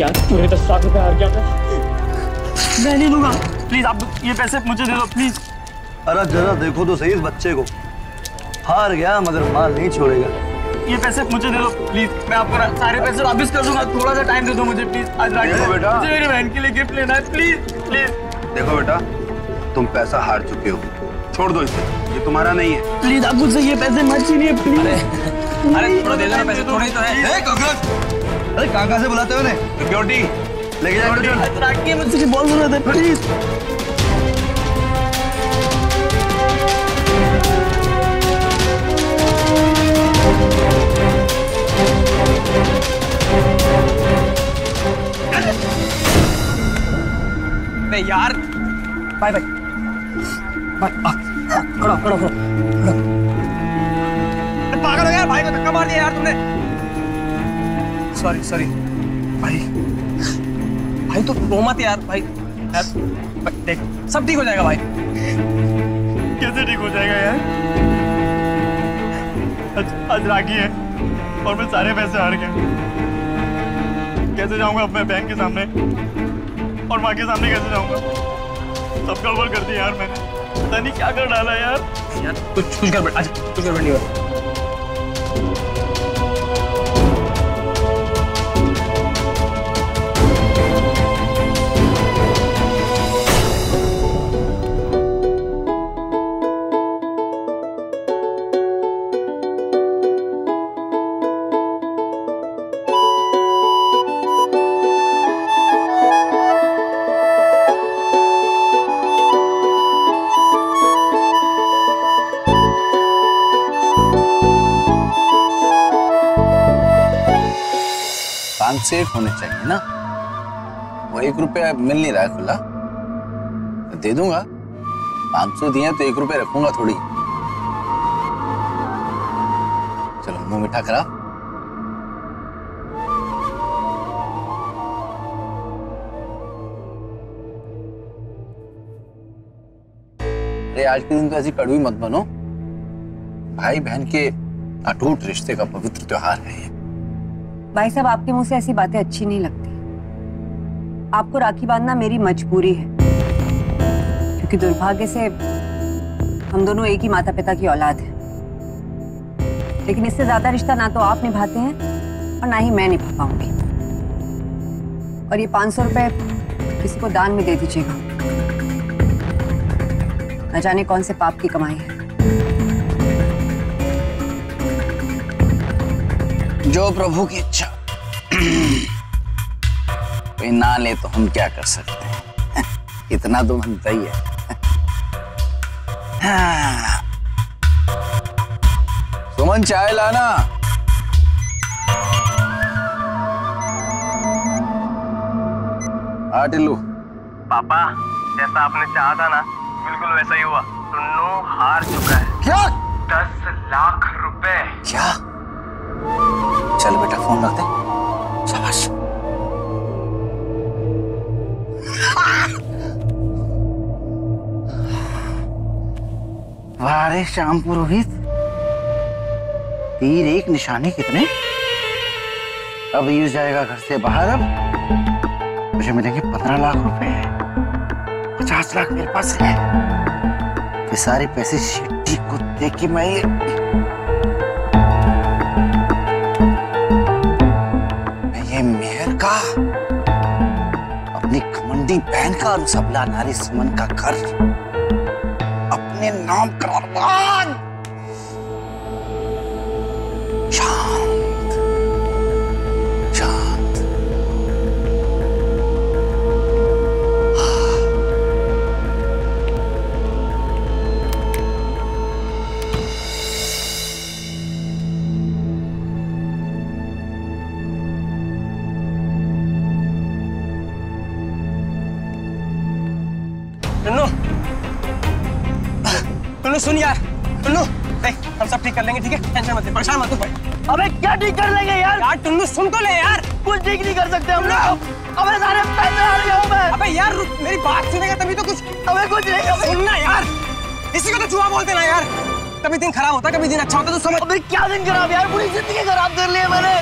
यार तूने दस लाख रुपए हार गया मैं मैं नहीं दूँगा। प्लीज़ आप ये पैसे मुझे दे दो प्लीज़ अरे जरा देखो तो सही इस बच्चे को। हार गया मगर माल नहीं छोड़ेगा। ये पैसे मुझे दे दो प्लीज़ मैं आपको सारे पैसे वापस कर दूँगा। थोड़ा सा टाइम दे दो मुझे प्लीज़ आज राखी देखो बेटा। मुझे मेरी बहन के लिए गिफ्ट लेना है प्लीज़ प्लीज़ देखो बेटा तुम पैसा हार चुके हो। छोड़ दो इसे। ये तुम्हारा नहीं है। प्लीज़ आप मुझसे ये पैसे मत छीनिए प्लीज़ अरे थोड़ा दे देना पैसे थोड़ा ही तो है। अरे काका से बुलाते हो ने सिक्योरिटी लेके जाओ राखी मुझसे बहुत ज़रूरत है प्लीज़ यार। बाय बाय बाय आ, खड़ा खड़ा खड़ा सॉरी सॉरी भाई भाई तो रो मत यार भाई। यार देख सब ठीक हो जाएगा भाई। कैसे ठीक हो जाएगा यार? आज आज राखी है और मैं सारे पैसे हार गया। कैसे जाऊँगा अब मैं बैंक के सामने? और माँ के सामने कैसे जाऊँगा? सब गड़बड़ कर दी यार मैंने। पता नहीं क्या कर डाला यार। यार कुछ कुछ गड़बड़ अच्छा कुछ गड़बड़ नहीं हुआ। सेफ़ होने चाहिए ना। वो एक रुपया मिल नहीं रहा है खुला। दे दूँगा। पाँच सौ दिए तो एक रुपये रखूँगा थोड़ी। चलो, मुँह मीठा करा। अरे, आज के दिन तो ऐसी कड़वी मत बनो। भाई बहन के अटूट रिश्ते का पवित्र त्योहार है ये। भाई साहब, आपके मुँह से ऐसी बातें अच्छी नहीं लगती। आपको राखी बांधना मेरी मजबूरी है। क्योंकि दुर्भाग्य से हम दोनों एक ही माता पिता की औलाद हैं। लेकिन इससे ज़्यादा रिश्ता ना तो आप निभाते हैं और ना ही मैं निभा पाऊँगी। और ये पाँच सौ रुपए किसी को दान में दे दीजिएगा। न जाने कौन से पाप की कमाई है। जो प्रभु की इच्छा। कोई ना ले तो हम क्या कर सकते हैं? इतना तो बनता ही है। हाँ। सुमन, चाय लाना। हाँ टिल्लू। पापा, जैसा आपने चाहा था ना, बिल्कुल वैसा ही हुआ। टुन्नू हार श्याम पुरोहित। तीर एक निशाने कितने? अब यूज़ जाएगा घर से बाहर अब। मुझे मिलेंगे पंद्रह लाख रुपए। पचास लाख मेरे पास है। ये सारे पैसे शेट्टी को दे के मैं का, अपनी घमंडी बहन का और सबला नारी सुमन का घर। नाम करवान टुन्नू सुन यार। देख हम सब ठीक कर लेंगे ठीक है? टेंशन मत ले परेशान मत हो भाई। अबे क्या ठीक कर लेंगे यार? यार टुन्नू सुन तो ले यार। कुछ ठीक नहीं कर सकते हम लोग। अबे सारे पैसे हार गया हूँ मैं अबे यार रुक, मेरी बात सुनेगा तभी तो कुछ अबे कुछ नहीं अबे सुनना यार। इसी को तो चूहा बोलते ना यार। कभी दिन खराब होता कभी दिन अच्छा होता तो समझ अबे क्या दिन खराब यार? पूरी ज़िंदगी खराब कर ली है मैंने।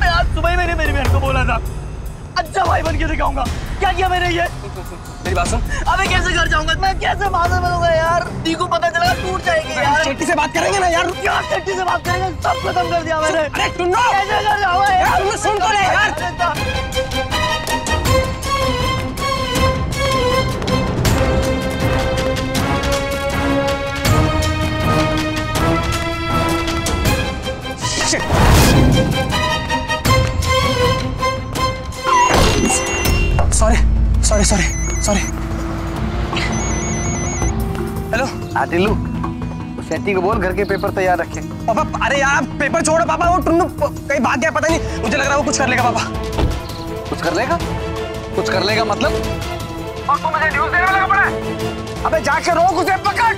मैं आज सुबह मैंने मेरी बहन को बोला था। अच्छा भाई बन के दिखाऊँगा। क्या किया मैंने ये? मेरी बात सुन। अबे कैसे घर जाऊँगा? मैं कैसे बाहर बनूँगा यार? दी को पता चला टूट जाएगी यार। चेट्टी से बात करेंगे ना यार। क्या चट्टी से बात करेंगे? सब खत्म कर दिया मैंने। अरे टुन्नू कैसे घर जाऊँगा यार, तुमने सुन तो ले यार। सॉरी सॉरी सॉरी हेलो हाँ टिल्लू। उस को बोल घर के पेपर तैयार रखे। पापा अरे यार पेपर छोड़ो पापा वो टुन्नू कहीं भाग गया पता नहीं। मुझे लग रहा है वो कुछ कर लेगा पापा। कुछ कर लेगा? कुछ कर लेगा मतलब? और तू मुझे न्यूज़ देने में लगा पड़ा है। अबे जाके रोक उसे पकड़।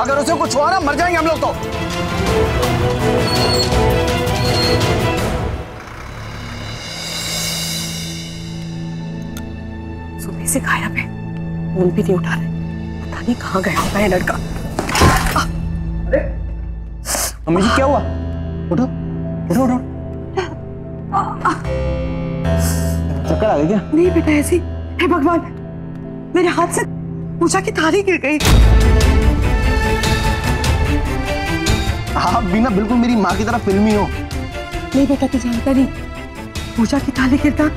अगर उसे कुछ हुआ ना मर जाएँगे हम लोग तो। से गायब है। फ़ोन भी नहीं उठा रहे पता नहीं कहाँ गया होगा ये लड़का। मम्मी जी क्या हुआ? उठो उठो उठो। चक्कर आ गई क्या? नहीं बेटा ऐसी। हे भगवान मेरे हाथ से पूजा की थाली गिर गई। आप भी ना बिल्कुल मेरी माँ की तरह फिल्मी हो। नहीं बेटा तू जानता नहीं पूजा की थाली गिरना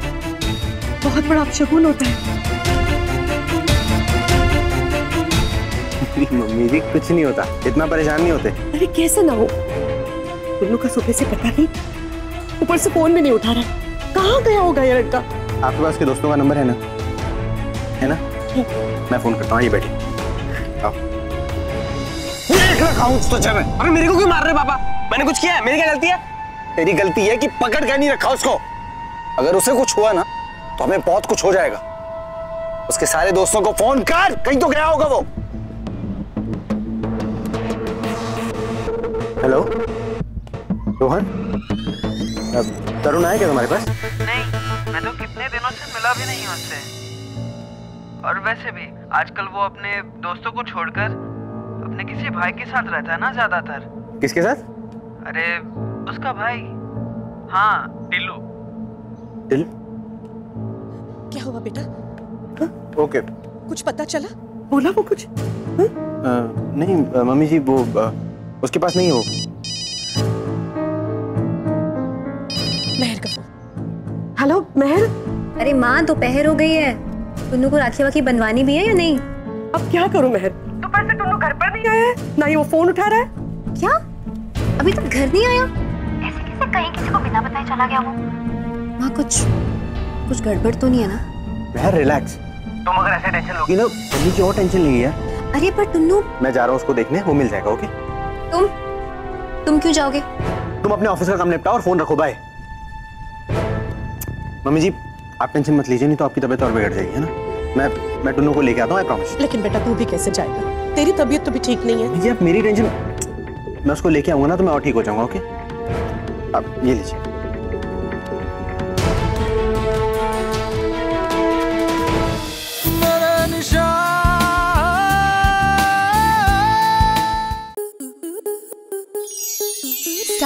बहुत बड़ा अपशगुन होता है। मम्मी जी कुछ नहीं होता। इतना परेशान नहीं होते। अरे कैसे ना हो? टुल्लू का सुबह से पता नहीं? ऊपर से फ़ोन भी नहीं उठा रहा। कहाँ गया होगा ये लड़का? आपके पास के दोस्तों का नंबर है ना? है ना? मैं फ़ोन करता हूँ ये बैठी अबे मेरे को क्यों मार रहे पापा? मैंने कुछ किया है? मेरी क्या गलती है? तेरी गलती है कि पकड़ कर नहीं रखा उसको। अगर उसे कुछ हुआ ना तो हमें बहुत कुछ हो जाएगा। उसके सारे दोस्तों को फ़ोन कर कहीं तो गया होगा वो। हेलो? रोहन? तरुण आया क्या तुम्हारे पास? नहीं मैं तो कितने दिनों से मिला भी नहीं उससे और वैसे भी आजकल वो अपने दोस्तों को छोड़कर अपने किसी भाई के साथ रहता है ना ज़्यादातर। किसके साथ? अरे उसका भाई। हाँ टिल्लू दिल क्या हुआ बेटा? ओके। कुछ पता चला? बोला वो कुछ? अ, नहीं मम्मी जी वो अ, उसके पास नहीं हो। मेहर का फ़ोन। हेलो मेहर? अरे माँ दोपहर हो गई है। टुन्नू को राखी वाखी बनवानी भी है या नहीं? अब क्या करूँ मेहर? दोपहर से टुल्लू घर पर नहीं आया है। ना ही वो फ़ोन उठा रहा है। क्या? अभी तक घर नहीं आया? ऐसे कैसे कहीं किसी को बिना बताए चला गया वो? माँ कुछ कुछ गड़बड़ तो नहीं है ना? यार रिलैक्स तुम अगर ऐसे टेंशन लो ये ना मम्मी की और टेंशन नहीं है। अरे पर टुन्नू मैं जा रहा हूँ उसको देखने वो मिल जाएगा ओके तुम तुम क्यों जाओगे? तुम अपने ऑफ़िस का काम निपटाओ और फ़ोन रखो बाय मम्मी जी आप टेंशन मत लीजिए नहीं तो आपकी तबीयत और बिगड़ जाएगी है ना? मैं मैं टुन्नू को लेके आता हूँ आई प्रॉमिस लेकिन बेटा तू भी कैसे जाएगा? तेरी तबीयत तो भी ठीक नहीं है। जी आप मेरी टेंशन मैं उसको लेके आऊँगा ना तो मैं और ठीक हो जाऊँगा ओके आप ये लीजिए।